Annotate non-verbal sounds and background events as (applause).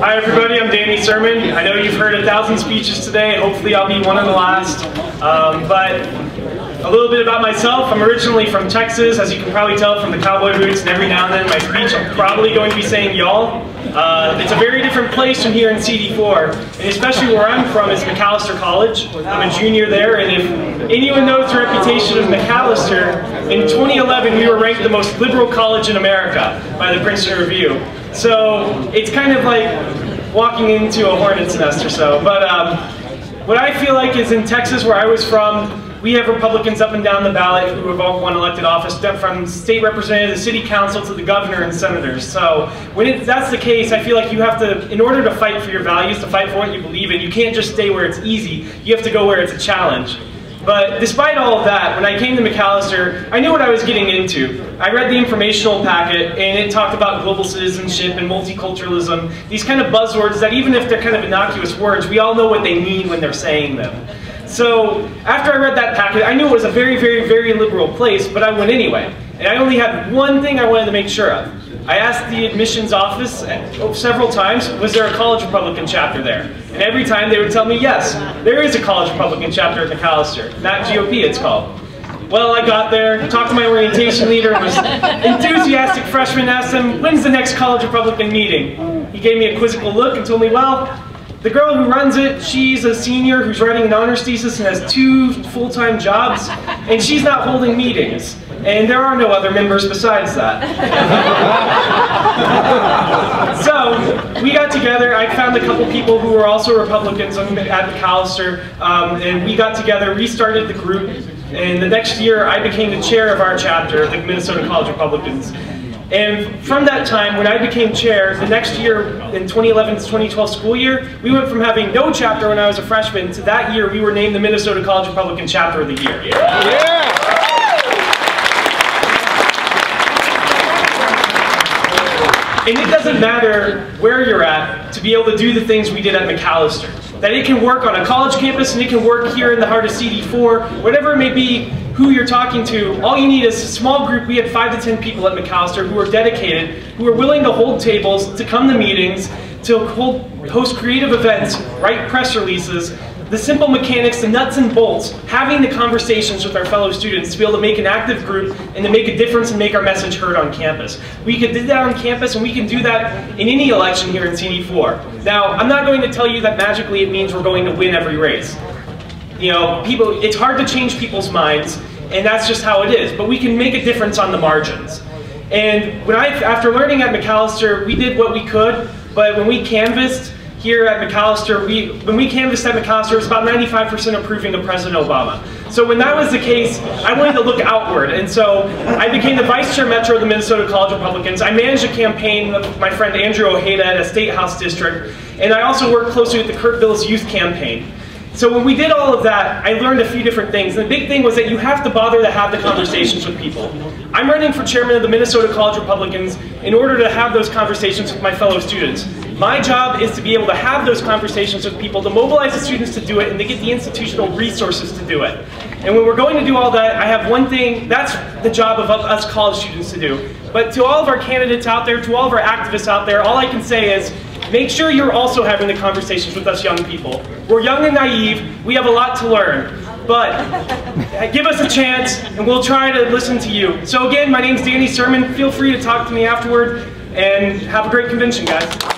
Hi everybody, I'm Danny Surman. I know you've heard a thousand speeches today. Hopefully I'll be one of the last. Um, but a little bit about myself. I'm originally from Texas, as you can probably tell from the cowboy boots, and every now and then my speech I'm probably going to be saying y'all. Uh, it's a very different place from here in CD4, and especially where I'm from is Macalester College. I'm a junior there, and if anyone knows the reputation of Macalester, in 2011 we were ranked the most liberal college in America by the Princeton Review. So it's kind of like walking into a hornet's nest or so. But um, what I feel like is in Texas, where I was from, we have Republicans up and down the ballot who have all won elected office, from state representative, the city council, to the governor and senators. So when it, that's the case, I feel like you have to, in order to fight for your values, to fight for what you believe in, you can't just stay where it's easy. You have to go where it's a challenge. But despite all of that, when I came to Macalester, I knew what I was getting into. I read the informational packet, and it talked about global citizenship and multiculturalism, these kind of buzzwords that even if they're kind of innocuous words, we all know what they mean when they're saying them. So after I read that packet, I knew it was a very, very, very liberal place, but I went anyway. And I only had one thing I wanted to make sure of. I asked the admissions office uh, several times, was there a college Republican chapter there? And every time they would tell me, yes, there is a college Republican chapter at Macalester. Not GOP, it's called. Well, I got there, talked to my orientation leader, and was (laughs) enthusiastic freshman, asked him, when's the next college Republican meeting? He gave me a quizzical look and told me, well, the girl who runs it, she's a senior who's writing an honors thesis and has two full-time jobs, and she's not holding meetings. And there are no other members besides that. (laughs) so, we got together, I found a couple people who were also Republicans at Macalester, um, and we got together, restarted the group, and the next year I became the chair of our chapter, the Minnesota College Republicans. And from that time, when I became chair, the next year, in 2011 to 2012 school year, we went from having no chapter when I was a freshman to that year we were named the Minnesota College Republican Chapter of the Year. Yeah. And it doesn't matter where you're at to be able to do the things we did at Macalester. That it can work on a college campus and it can work here in the heart of CD4, whatever it may be, who you're talking to, all you need is a small group. We had five to 10 people at Macalester who are dedicated, who are willing to hold tables, to come to meetings, to hold, host creative events, write press releases, the simple mechanics, the nuts and bolts, having the conversations with our fellow students to be able to make an active group and to make a difference and make our message heard on campus. We can do that on campus and we can do that in any election here in CD4. Now, I'm not going to tell you that magically it means we're going to win every race. You know, people, it's hard to change people's minds, and that's just how it is. But we can make a difference on the margins. And when I, after learning at Macalester, we did what we could, but when we canvassed here at Macalester, we, when we canvassed at Macalester, it was about 95% approving of President Obama. So when that was the case, I wanted to look outward. And so I became the vice chair metro of the Minnesota College Republicans. I managed a campaign with my friend Andrew Ojeda at a state house district. And I also worked closely with the Kurt Bills Youth Campaign. So when we did all of that, I learned a few different things. And the big thing was that you have to bother to have the conversations with people. I'm running for chairman of the Minnesota College Republicans in order to have those conversations with my fellow students. My job is to be able to have those conversations with people, to mobilize the students to do it, and to get the institutional resources to do it. And when we're going to do all that, I have one thing, that's the job of us college students to do. But to all of our candidates out there, to all of our activists out there, all I can say is, Make sure you're also having the conversations with us young people. We're young and naive, we have a lot to learn, but (laughs) give us a chance and we'll try to listen to you. So again, my name's Danny Surman. Feel free to talk to me afterward and have a great convention, guys.